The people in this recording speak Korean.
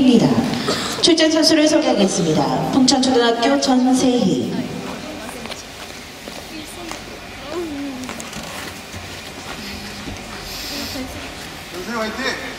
전세희입니다. 출전 선수를 소개하겠습니다. 풍천초등학교 전세희. 연세 화이팅!